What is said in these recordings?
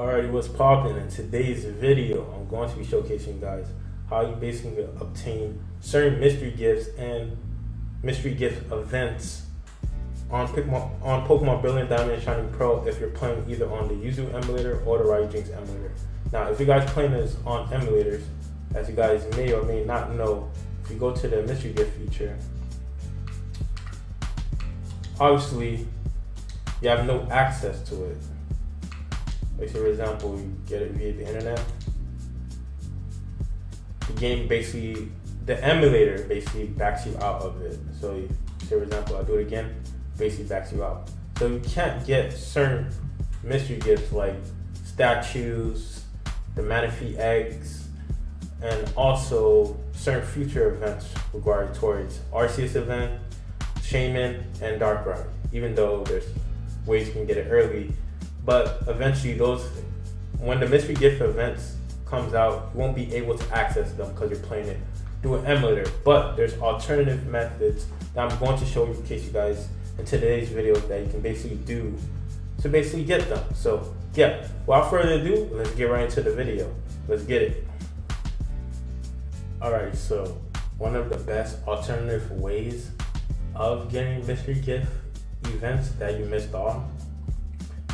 Alright, what's popping? In today's video, I'm going to be showcasing guys how you basically obtain certain mystery gifts and mystery gift events on Pokemon, on Pokemon Brilliant Diamond and Shining Pearl if you're playing either on the Yuzu emulator or the Ryujinx emulator. Now, if you guys playing this on emulators, as you guys may or may not know, if you go to the mystery gift feature, obviously you have no access to it. Like, say, for example, you get it via the internet. The game basically, the emulator basically backs you out of it. So, say, for example, I do it again, basically backs you out. So, you can't get certain mystery gifts like statues, the Manaphy eggs, and also certain future events regarding towards Arceus event, Shaymin, and Dark Darkrai. Even though there's ways you can get it early, but eventually those when the mystery gift events comes out you won't be able to access them because you're playing it through an emulator. But there's alternative methods that i'm going to show you in case you guys in today's video that you can basically do to basically get them. So yeah without further ado let's get right into the video. Let's get it. Alright so one of the best alternative ways of getting mystery gift events that you missed on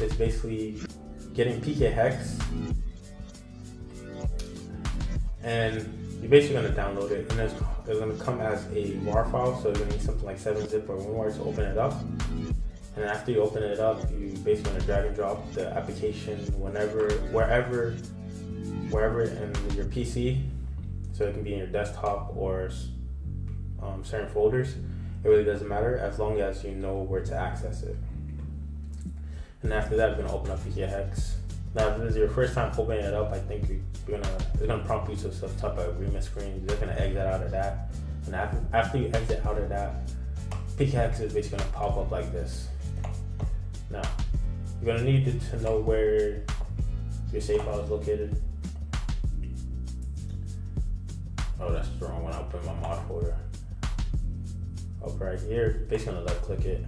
is basically getting PK Hex, and you're basically gonna download it, and it's, it's gonna come as a RAR file, so you're gonna need something like 7-zip or WinRAR to open it up. And after you open it up, you basically gonna drag and drop the application whenever, wherever, wherever in your PC. So it can be in your desktop or um, certain folders. It really doesn't matter as long as you know where to access it. And after that, we're gonna open up PK Hex. Now, if this is your first time opening it up, I think you're gonna it's gonna prompt you to some type of agreement screen. You're gonna exit out of that, and after after you exit out of that, Hex is basically gonna pop up like this. Now, you're gonna need to know where your save file is located. Oh, that's the wrong one. I'll put my mod folder. Up right here, basically gonna left click it,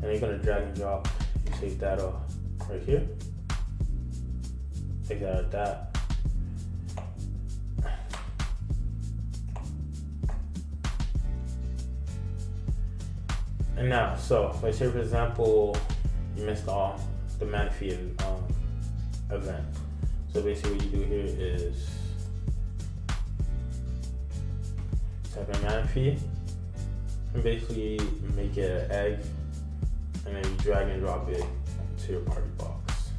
and you're gonna drag and drop take that off right here. Take that out that. And now, so let's say for example, you missed off the Manaphy um, event. So basically what you do here is type in Manaphy and basically make it an egg and then you drag and drop it to your party box.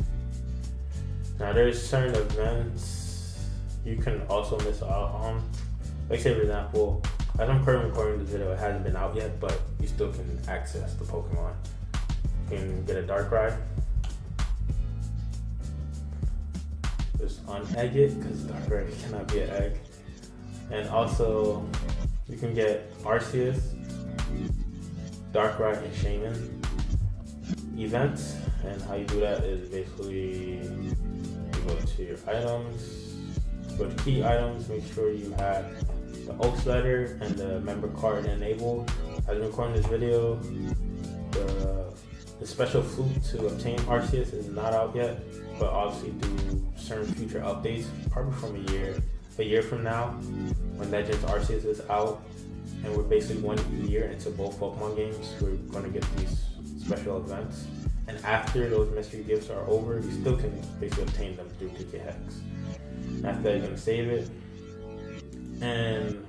Now there's certain events you can also miss out on. Like say for example, as I'm currently recording this video, it hasn't been out yet, but you still can access the Pokemon. You can get a Darkrai. Just unegg it, because Darkrai cannot be an egg. And also, you can get Arceus, Darkrai, and Shaymin events and how you do that is basically you go to your items go to key items make sure you have the oaks letter and the member card enabled. As I'm recording this video the, the special flute to obtain Arceus is not out yet but obviously through certain future updates probably from a year a year from now when Legends Arceus is out and we're basically one year into both Pokemon games we're going to get these special events. And after those mystery gifts are over, you still can basically obtain them through PK Hex. After that, you're gonna save it. And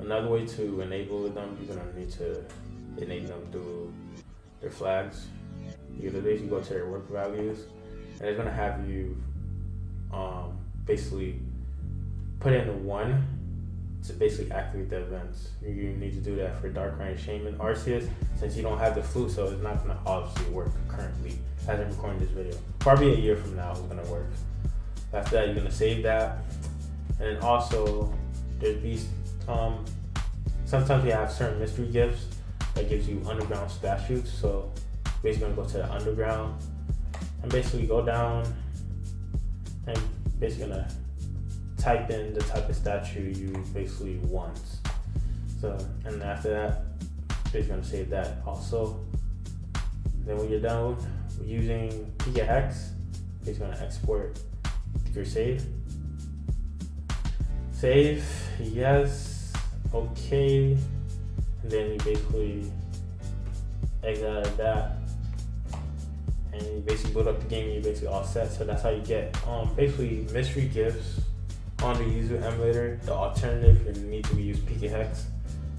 another way to enable them, you're gonna need to enable them through their flags. You basically go to their work values, and it's gonna have you um, basically put in one to basically activate the events. You need to do that for Darkrai and Shaymin Arceus since you don't have the flute, so it's not gonna obviously work currently as I'm recording this video. Probably a year from now it's gonna work. After that, you're gonna save that, and also there's these. Um, sometimes you have certain mystery gifts that gives you underground statues. So basically, gonna go to the underground and basically go down and basically gonna type in the type of statue you basically want. So, and after that, you're gonna save that also. Then when you're done using PK it's gonna export your save. Save, yes, okay. And then you basically exit out of that. And you basically build up the game, and you're basically all set. So that's how you get um basically mystery gifts on the Yuzu emulator. The alternative would need to be use PKHex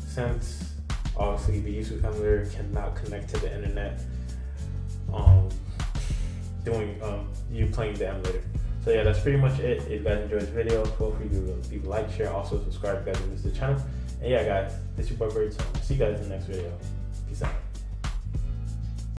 since obviously the Yuzu emulator cannot connect to the internet um, doing um, you playing the emulator. So yeah, that's pretty much it. If you guys enjoyed this video, feel free to leave a like, share, also subscribe if you guys are new to the channel. And yeah, guys, this is your boy Bird. See you guys in the next video.